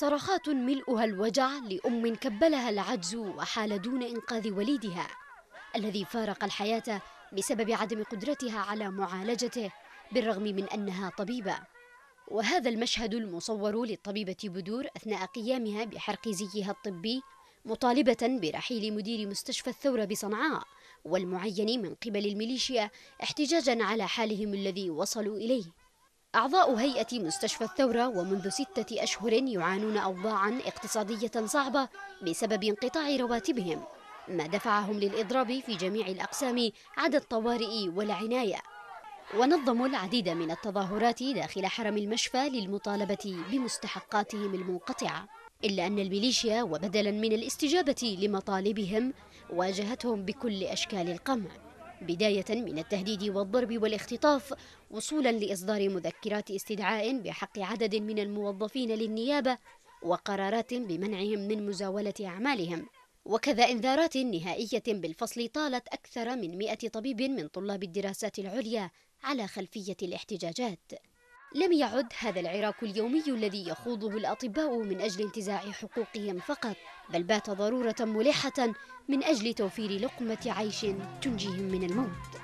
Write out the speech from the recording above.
صرخات ملؤها الوجع لأم كبلها العجز وحال دون إنقاذ وليدها الذي فارق الحياة بسبب عدم قدرتها على معالجته بالرغم من أنها طبيبة. وهذا المشهد المصور للطبيبة بدور أثناء قيامها بحرق زيها الطبي مطالبة برحيل مدير مستشفى الثورة بصنعاء والمعين من قبل الميليشيا احتجاجا على حالهم الذي وصلوا إليه. أعضاء هيئة مستشفى الثورة ومنذ ستة أشهر يعانون أوضاعا اقتصادية صعبة بسبب انقطاع رواتبهم. ما دفعهم للإضراب في جميع الأقسام عدا الطوارئ والعناية. ونظموا العديد من التظاهرات داخل حرم المشفى للمطالبة بمستحقاتهم المنقطعة. إلا أن الميليشيا وبدلا من الاستجابة لمطالبهم واجهتهم بكل أشكال القمع. بداية من التهديد والضرب والاختطاف وصولا لإصدار مذكرات استدعاء بحق عدد من الموظفين للنيابة وقرارات بمنعهم من مزاولة أعمالهم. وكذا إنذارات نهائية بالفصل طالت أكثر من مئة طبيب من طلاب الدراسات العليا على خلفية الاحتجاجات. لم يعد هذا العراك اليومي الذي يخوضه الأطباء من أجل انتزاع حقوقهم فقط بل بات ضرورة ملحة من أجل توفير لقمة عيش تنجيهم من الموت.